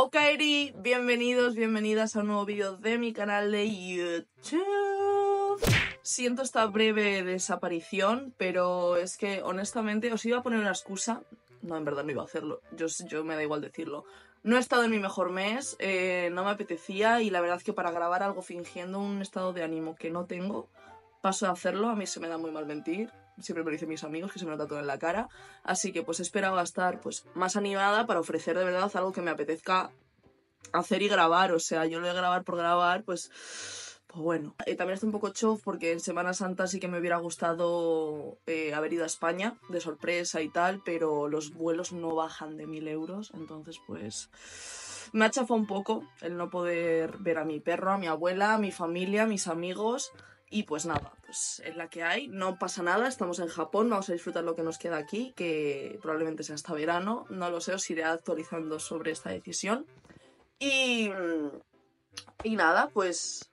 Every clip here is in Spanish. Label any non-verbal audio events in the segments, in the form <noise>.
Okaeri, bienvenidos, bienvenidas a un nuevo vídeo de mi canal de YouTube. Siento esta breve desaparición, pero es que honestamente os iba a poner una excusa. No, en verdad no iba a hacerlo. Yo, yo me da igual decirlo. No he estado en mi mejor mes, eh, no me apetecía y la verdad es que para grabar algo fingiendo un estado de ánimo que no tengo, paso a hacerlo. A mí se me da muy mal mentir siempre me lo dicen mis amigos que se me nota todo en la cara. Así que pues esperaba estar pues más animada para ofrecer de verdad algo que me apetezca hacer y grabar. O sea, yo lo de grabar por grabar, pues. Pues bueno, eh, también estoy un poco chof porque en Semana Santa sí que me hubiera gustado eh, haber ido a España de sorpresa y tal, pero los vuelos no bajan de mil euros, entonces pues me ha chafado un poco el no poder ver a mi perro, a mi abuela, a mi familia, a mis amigos y pues nada, pues es la que hay, no pasa nada, estamos en Japón, vamos a disfrutar lo que nos queda aquí, que probablemente sea hasta verano, no lo sé, os iré actualizando sobre esta decisión. Y, y nada, pues,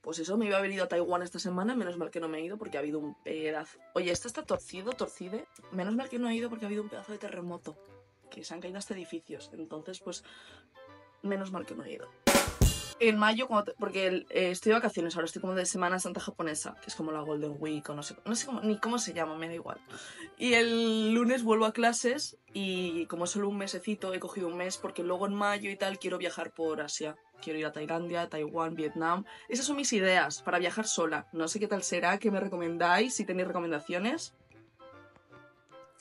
pues eso, me iba a haber ido a Taiwán esta semana, menos mal que no me he ido porque ha habido un pedazo... Oye, esto está torcido, torcide, menos mal que no he ido porque ha habido un pedazo de terremoto, que se han caído hasta edificios, entonces pues menos mal que no he ido en mayo, porque eh, estoy de vacaciones ahora, estoy como de Semana Santa japonesa, que es como la Golden Week o no sé, no sé ni cómo se llama, me da igual. Y el lunes vuelvo a clases y como es solo un mesecito, he cogido un mes porque luego en mayo y tal quiero viajar por Asia. Quiero ir a Tailandia, Taiwán, Vietnam. Esas son mis ideas para viajar sola. No sé qué tal será, qué me recomendáis, si tenéis recomendaciones.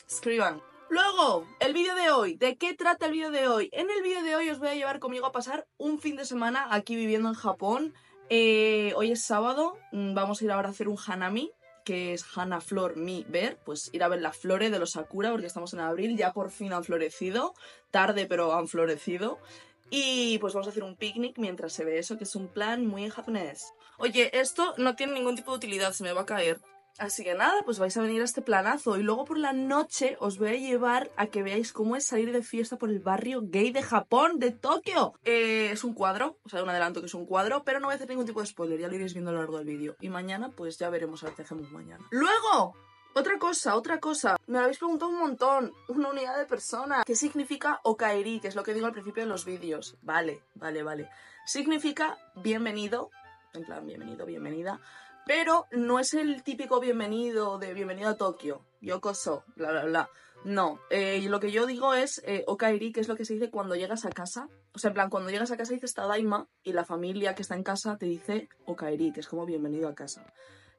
Escriban. Luego, el vídeo de hoy. ¿De qué trata el vídeo de hoy? En el vídeo de hoy os voy a llevar conmigo a pasar un fin de semana aquí viviendo en Japón. Eh, hoy es sábado, mm, vamos a ir ahora a hacer un hanami, que es Hana Flor Mi Ver, pues ir a ver las flores de los Sakura, porque estamos en abril, ya por fin han florecido, tarde pero han florecido. Y pues vamos a hacer un picnic mientras se ve eso, que es un plan muy japonés. Oye, esto no tiene ningún tipo de utilidad, se me va a caer. Así que nada, pues vais a venir a este planazo y luego por la noche os voy a llevar a que veáis cómo es salir de fiesta por el barrio gay de Japón, de Tokio. Eh, es un cuadro, o sea, un adelanto que es un cuadro, pero no voy a hacer ningún tipo de spoiler, ya lo iréis viendo a lo largo del vídeo. Y mañana, pues ya veremos a ver hacemos mañana. Luego, otra cosa, otra cosa. Me lo habéis preguntado un montón. Una unidad de persona. ¿Qué significa Okaeri? Que es lo que digo al principio de los vídeos. Vale, vale, vale. Significa bienvenido. En plan, bienvenido, bienvenida pero no es el típico bienvenido de bienvenido a Tokio, yokoso, bla, bla, bla. No, eh, lo que yo digo es eh, okairi, que es lo que se dice cuando llegas a casa. O sea, en plan, cuando llegas a casa dices tadaima y la familia que está en casa te dice okairi, que es como bienvenido a casa.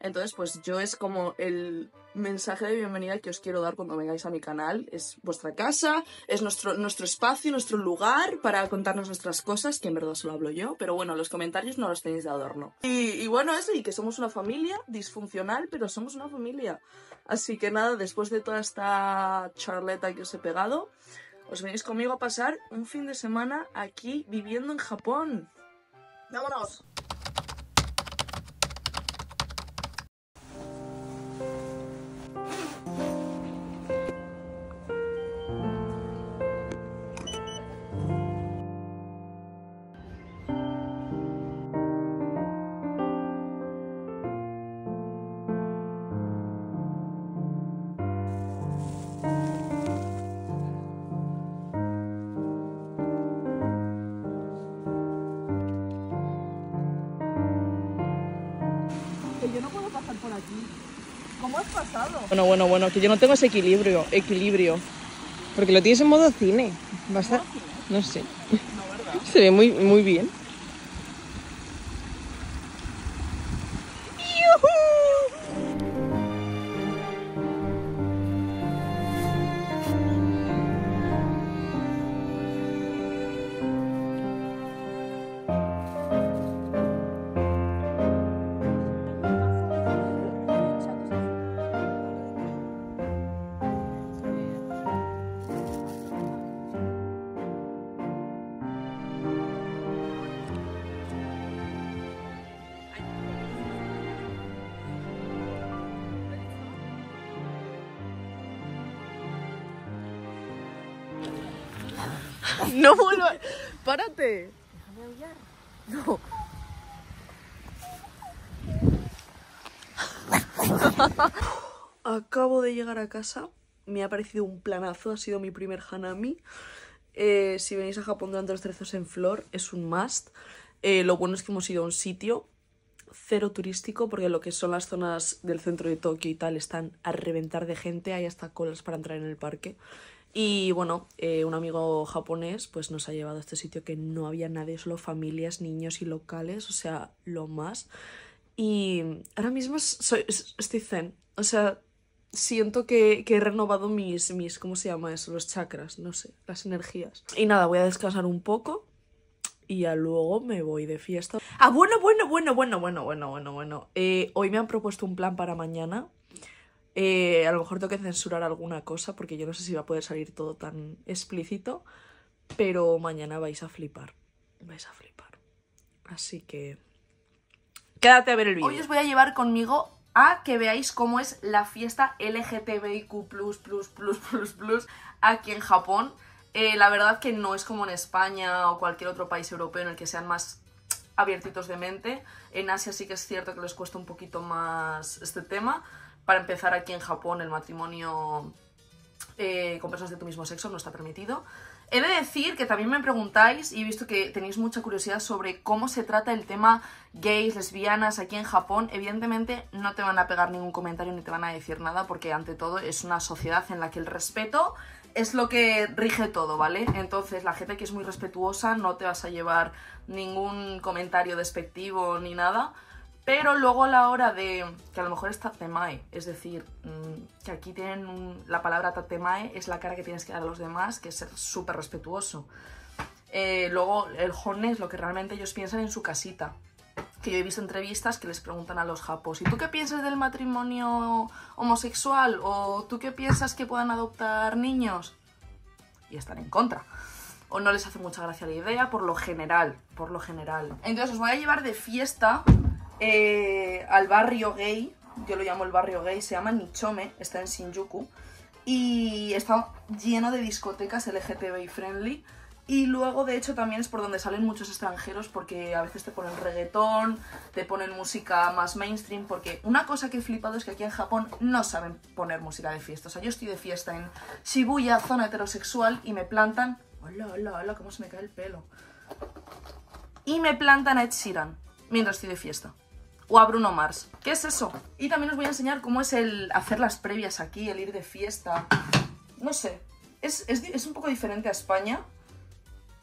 Entonces, pues yo es como el mensaje de bienvenida que os quiero dar cuando vengáis a mi canal. Es vuestra casa, es nuestro, nuestro espacio, nuestro lugar para contarnos nuestras cosas, que en verdad solo hablo yo, pero bueno, los comentarios no los tenéis de adorno. Y, y bueno, eso, y que somos una familia disfuncional, pero somos una familia. Así que nada, después de toda esta charleta que os he pegado, os venís conmigo a pasar un fin de semana aquí viviendo en Japón. ¡Vámonos! Has pasado? Bueno, bueno, bueno, que yo no tengo ese equilibrio, equilibrio. Porque lo tienes en modo cine. Va a no sé. <laughs> Se ve muy, muy bien. <laughs> No vuelvas. Párate. Déjame aullar. No. <laughs> Acabo de llegar a casa. Me ha parecido un planazo. Ha sido mi primer Hanami. Eh, si venís a Japón durante los trezos en flor, es un must. Eh, lo bueno es que hemos ido a un sitio cero turístico, porque lo que son las zonas del centro de Tokio y tal están a reventar de gente, hay hasta colas para entrar en el parque. Y bueno, eh, un amigo japonés pues nos ha llevado a este sitio que no había nadie, solo familias, niños y locales, o sea, lo más. Y ahora mismo soy, estoy zen, o sea, siento que, que, he renovado mis, mis, ¿cómo se llama eso? Los chakras, no sé, las energías. Y nada, voy a descansar un poco y ya luego me voy de fiesta. Ah, bueno, bueno, bueno, bueno, bueno, bueno, bueno, bueno. Eh, hoy me han propuesto un plan para mañana. Eh, a lo mejor tengo que censurar alguna cosa porque yo no sé si va a poder salir todo tan explícito. Pero mañana vais a flipar. Vais a flipar. Así que... Quédate a ver el vídeo. Hoy os voy a llevar conmigo a que veáis cómo es la fiesta LGTBIQ+++++ aquí en Japón. Eh, la verdad que no es como en España o cualquier otro país europeo en el que sean más abiertitos de mente. En Asia sí que es cierto que les cuesta un poquito más este tema. Para empezar, aquí en Japón el matrimonio eh, con personas de tu mismo sexo no está permitido. He de decir que también me preguntáis, y he visto que tenéis mucha curiosidad sobre cómo se trata el tema gays, lesbianas aquí en Japón. Evidentemente no te van a pegar ningún comentario ni te van a decir nada porque ante todo es una sociedad en la que el respeto es lo que rige todo, ¿vale? Entonces la gente que es muy respetuosa no te vas a llevar ningún comentario despectivo ni nada. Pero luego a la hora de, que a lo mejor es tatemae, es decir, mm, que aquí tienen la palabra tatemae, es la cara que tienes que dar a los demás, que es ser súper respetuoso. Eh, luego el hone es lo que realmente ellos piensan en su casita. Que yo he visto entrevistas que les preguntan a los japos, ¿y tú qué piensas del matrimonio homosexual? ¿O tú qué piensas que puedan adoptar niños? Y están en contra o no les hace mucha gracia la idea, por lo general, por lo general. Entonces os voy a llevar de fiesta eh, al barrio gay, yo lo llamo el barrio gay, se llama Nichome, está en Shinjuku, y está lleno de discotecas LGTBI friendly. Y luego, de hecho, también es por donde salen muchos extranjeros porque a veces te ponen reggaetón, te ponen música más mainstream, porque una cosa que he flipado es que aquí en Japón no saben poner música de fiesta. O sea, yo estoy de fiesta en Shibuya, zona heterosexual, y me plantan... Hola, hola, hola, cómo se me cae el pelo. Y me plantan a Ed Sheeran mientras estoy de fiesta o a Bruno Mars. ¿Qué es eso? Y también os voy a enseñar cómo es el hacer las previas aquí, el ir de fiesta. No sé, es, un poco diferente a España.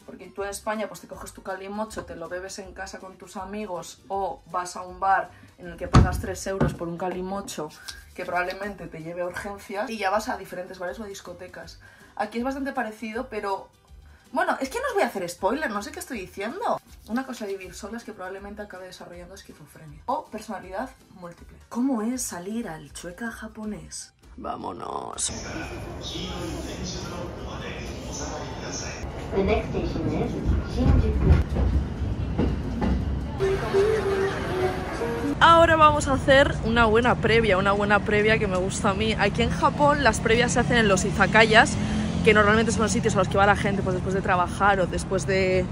Porque tú en España pues te coges tu calimocho, te lo bebes en casa con tus amigos o vas a un bar en el que pagas 3 euros por un calimocho que probablemente te lleve a urgencias y ya vas a diferentes bares o discotecas. Aquí es bastante parecido, pero bueno, es que no os voy a hacer spoiler, no sé qué estoy diciendo. Una cosa de vivir sola es que probablemente acabe desarrollando esquizofrenia. O personalidad múltiple. ¿Cómo es salir al chueca japonés? Vámonos. Ahora vamos a hacer una buena previa, una buena previa que me gusta a mí. Aquí en Japón las previas se hacen en los izakayas, que normalmente son los sitios a los que va la gente pues, después de trabajar o después de,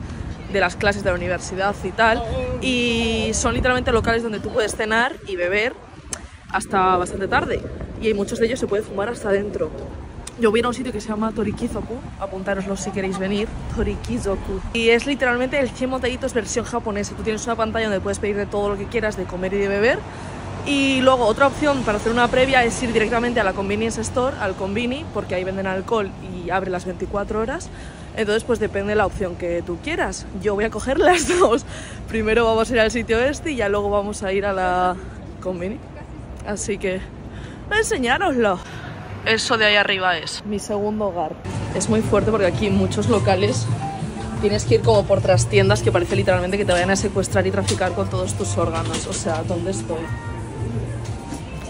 de las clases de la universidad y tal. Y son literalmente locales donde tú puedes cenar y beber hasta bastante tarde. Y hay muchos de ellos se puede fumar hasta adentro. Yo voy a un sitio que se llama Torikizoku, apuntároslo si queréis venir, Torikizoku. Y es literalmente el 100 motellitos versión japonesa. Tú tienes una pantalla donde puedes pedir de todo lo que quieras, de comer y de beber. Y luego otra opción para hacer una previa es ir directamente a la convenience store, al convini, porque ahí venden alcohol y abre las 24 horas. Entonces pues depende de la opción que tú quieras. Yo voy a coger las <laughs> dos. Primero vamos a ir al sitio este y ya luego vamos a ir a la convini. Así que enseñároslo. Eso de ahí arriba es mi segundo hogar. Es muy fuerte porque aquí en muchos locales tienes que ir como por trastiendas que parece literalmente que te vayan a secuestrar y traficar con todos tus órganos. O sea, ¿dónde estoy?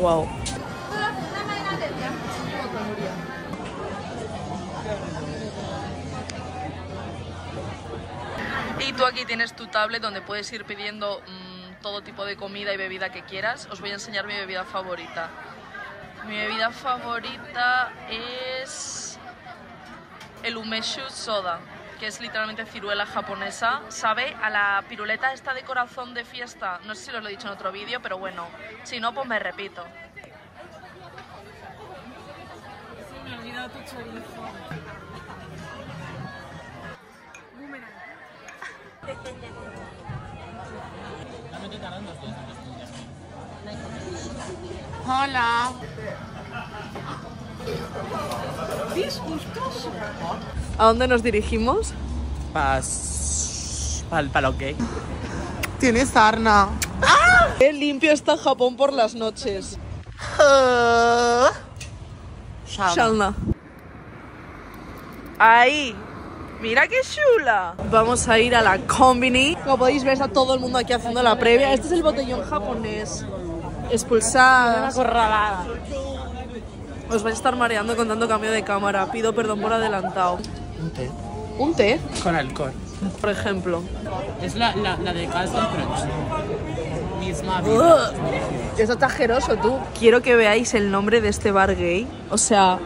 Wow. Aquí tienes tu tablet donde puedes ir pidiendo mmm, todo tipo de comida y bebida que quieras. Os voy a enseñar mi bebida favorita. Mi bebida favorita es el umeshu soda, que es literalmente ciruela japonesa. Sabe a la piruleta esta de corazón de fiesta. No sé si os lo he dicho en otro vídeo, pero bueno, si no, pues me repito. Hola. ¿A dónde nos dirigimos? Pas... Pal, palo gay. Tienes sarna. Qué limpio está Japón por las noches. Shalna. Ahí. Mira qué chula. Vamos a ir a la Combini. Como podéis ver, está todo el mundo aquí haciendo la previa. Este es el botellón japonés. Expulsadas. Os vais a estar mareando con tanto cambio de cámara. Pido perdón por adelantado. Un té. ¿Un té? Con alcohol. Por ejemplo. Es la, la, la de chill. Misma vida. Está asqueroso, tú. Quiero que veáis el nombre de este bar gay. O sea,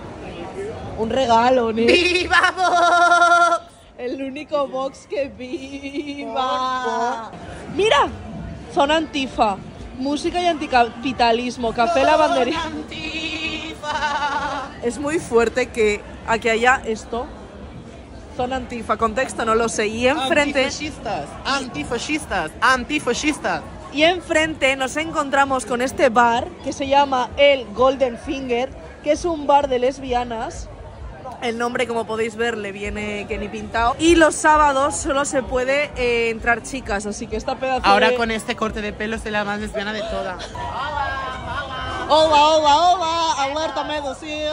un regalo, ¿no? ¡Viva Vox! El único box que viva. Mira, zona antifa, música y anticapitalismo, café lavandería. Es muy fuerte que aquí haya esto. Zona antifa, contexto no lo sé. Y enfrente, Antifascistas, antifascistas, antifascistas. y enfrente nos encontramos con este bar que se llama el Golden Finger, que es un bar de lesbianas. El nombre, como podéis ver, le viene que ni pintado. Y los sábados solo se puede eh, entrar chicas, así que esta pedazo Ahora de- con este corte de pelo soy la más lesbiana de todas. Hola, hola, hola, alerta medusil.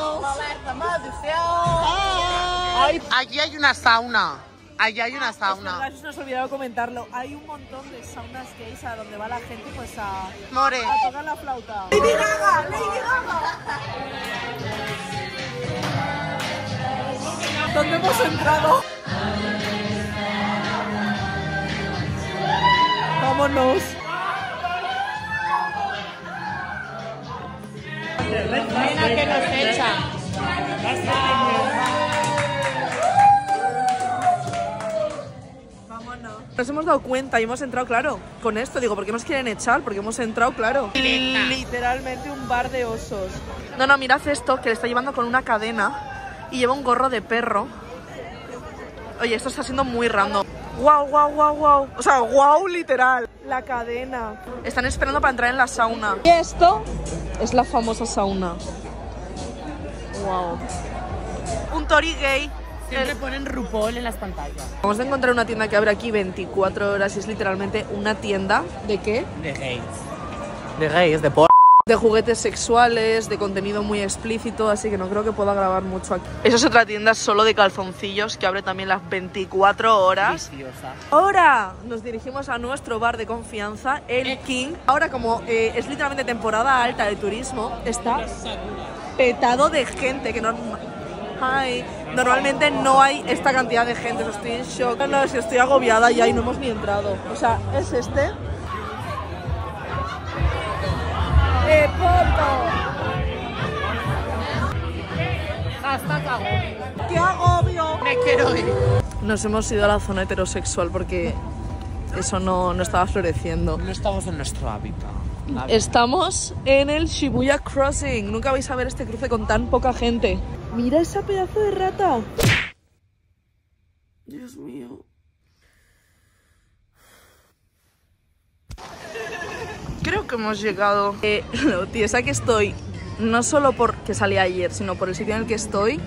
Ay, Allí hay una sauna. Allí hay una sauna. se nos olvidado comentarlo. Hay un montón de saunas gays a donde va la gente pues a, More. a tocar la flauta. ¡Lady Gaga! ¡Lady Gaga! ¿Dónde hemos entrado? Vámonos. Mira que nos echa. Nos hemos dado cuenta y hemos entrado, claro, con esto. Digo, ¿por qué nos quieren echar? Porque hemos entrado, claro. Literalmente un bar de osos. No, no, mirad esto, que le está llevando con una cadena y lleva un gorro de perro. Oye, esto está siendo muy random. Wow, wow, wow, wow. O sea, wow, literal. La cadena. Están esperando para entrar en la sauna. Y esto es la famosa sauna. Wow. Un tori gay. Siempre ponen RuPaul en las pantallas. Vamos a encontrar una tienda que abre aquí 24 horas y es literalmente una tienda de qué? De gays. De gays, de por. De juguetes sexuales, de contenido muy explícito, así que no creo que pueda grabar mucho aquí. Esa es otra tienda solo de calzoncillos que abre también las 24 horas. Viciosa. Ahora nos dirigimos a nuestro bar de confianza, el King. Ahora como eh, es literalmente temporada alta de turismo, está petado de gente que no... Normalmente no hay esta cantidad de gente, estoy en shock. No, no, si estoy agobiada ya y no hemos ni entrado. O sea, es este. ¡Eh, poto! Hasta cago. ¡Qué agobio! Me quiero ir. Nos hemos ido a la zona heterosexual porque eso no, no estaba floreciendo. No estamos en nuestro hábitat. Estamos en el Shibuya Crossing. Nunca vais a ver este cruce con tan poca gente. Mira esa pedazo de rata. Dios mío. Creo que hemos llegado. Eh, lo tiesa que estoy, no solo porque salí ayer, sino por el sitio en el que estoy,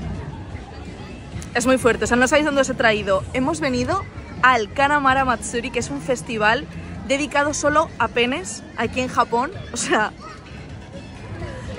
es muy fuerte. O sea, no sabéis dónde os he traído. Hemos venido al Kanamara Matsuri, que es un festival dedicado solo a penes aquí en Japón. O sea,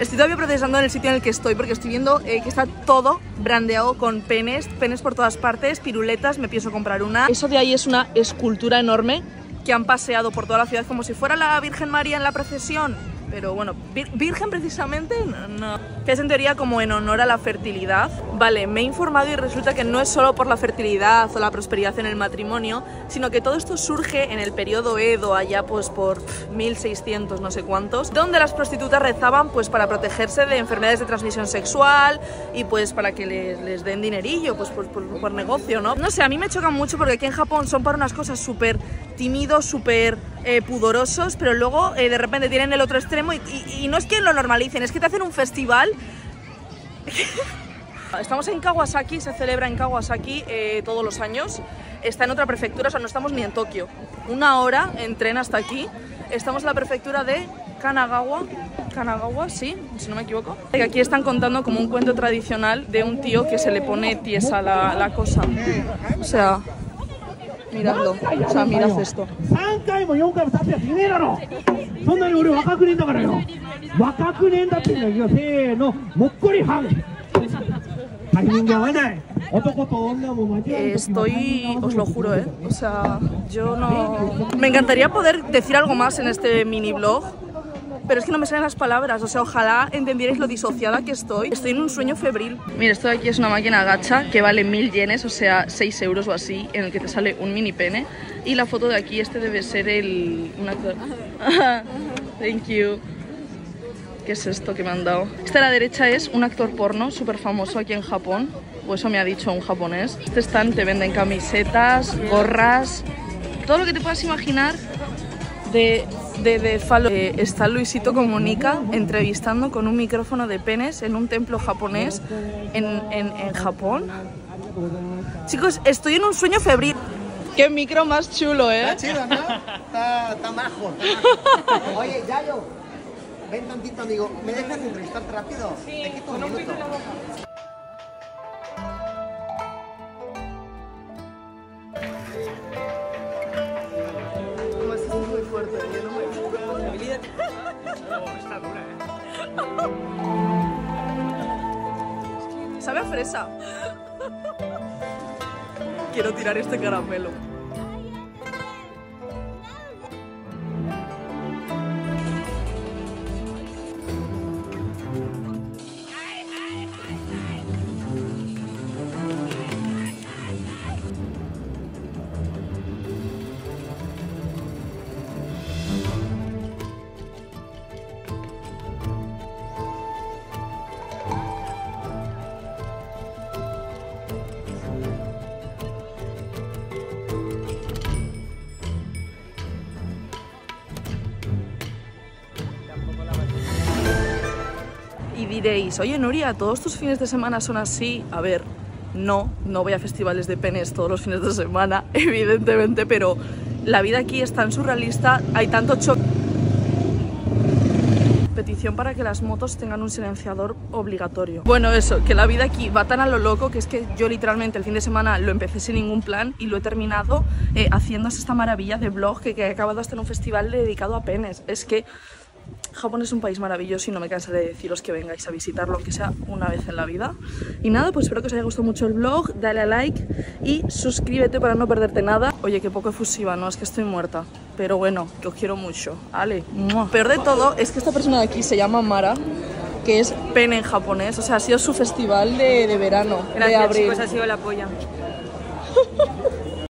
estoy todavía procesando en el sitio en el que estoy porque estoy viendo eh, que está todo brandeado con penes, penes por todas partes, piruletas, me pienso comprar una. Eso de ahí es una escultura enorme que han paseado por toda la ciudad como si fuera la Virgen María en la procesión. Pero bueno, vir- virgen precisamente, no. Que es en teoría como en honor a la fertilidad. Vale, me he informado y resulta que no es solo por la fertilidad o la prosperidad en el matrimonio, sino que todo esto surge en el periodo Edo, allá pues por pf, 1600 no sé cuántos, donde las prostitutas rezaban pues para protegerse de enfermedades de transmisión sexual y pues para que les, den dinerillo, pues por, por- negocio, ¿no? No sé, a mí me choca mucho porque aquí en Japón son para unas cosas súper tímidos, súper eh, pudorosos, pero luego eh, de repente tienen el otro extremo y, no es que lo normalicen, es que te hacen un festival <laughs> Estamos en Kawasaki, se celebra en Kawasaki eh, todos los años. Está en otra prefectura, o sea, no estamos ni en Tokio. Una hora en tren hasta aquí. Estamos en la prefectura de Kanagawa. Kanagawa, sí, si no me equivoco. Aquí están contando como un cuento tradicional de un tío que se le pone tiesa la, la cosa. O sea, miradlo. O sea, mirad esto. 3回も4回も立ってやついねえだろそんなに俺若くねえんだからよ若くねえんだってんだよせーのもっこりはんタイミング合わない Eh, Estoy, os lo juro, ¿eh? O sea, yo no... Me encantaría poder decir algo más en este mini blog, pero es que no me salen las palabras. O sea, ojalá entendierais lo disociada que estoy. Estoy en un sueño febril. Mira, esto de aquí es una máquina gacha que vale mil yenes, o sea, 6 euros o así, en el que te sale un mini pene. Y la foto de aquí, este debe ser el... un actor. <laughs> Thank you. ¿Qué es esto que me han dado? Este a la derecha es un actor porno súper famoso aquí en Japón, o eso me ha dicho un japonés. Este stand te venden camisetas, gorras, todo lo que te puedas imaginar de, de, de falo. Eh, está Luisito Comunica entrevistando con un micrófono de penes en un templo japonés en, en, en Japón. Chicos, estoy en un sueño febril. Qué micro más chulo, ¿eh? chido, ¿no? Está, está majo. está majo. Oye, Yayo, ven tantito, amigo. ¿Me dejas entrevistarte rápido? Te quito un minuto. Sabe a fresa. Quiero tirar este caramelo. Diréis, oye Nuria, ¿todos tus fines de semana son así? A ver, no, no voy a festivales de penes todos los fines de semana, <laughs> evidentemente, pero la vida aquí es tan surrealista, hay tanto choque. Petición para que las motos tengan un silenciador obligatorio. Bueno, eso, que la vida aquí va tan a lo loco que es que yo literalmente el fin de semana lo empecé sin ningún plan y lo he terminado eh, haciendo esta maravilla de blog que, que he acabado hasta en un festival dedicado a penes. Es que Japón es un país maravilloso y no me cansaré de deciros que vengáis a visitarlo, aunque sea una vez en la vida. Y nada, pues espero que os haya gustado mucho el vlog, dale a like y suscríbete para no perderte nada. Oye, qué poco efusiva, no, es que estoy muerta. Pero bueno, que os quiero mucho. Ale. Peor de todo es que esta persona de aquí se llama Mara, que es pene en japonés. O sea, ha sido su festival de, de verano, de Gracias, abril. chicos, ha sido la polla. <laughs>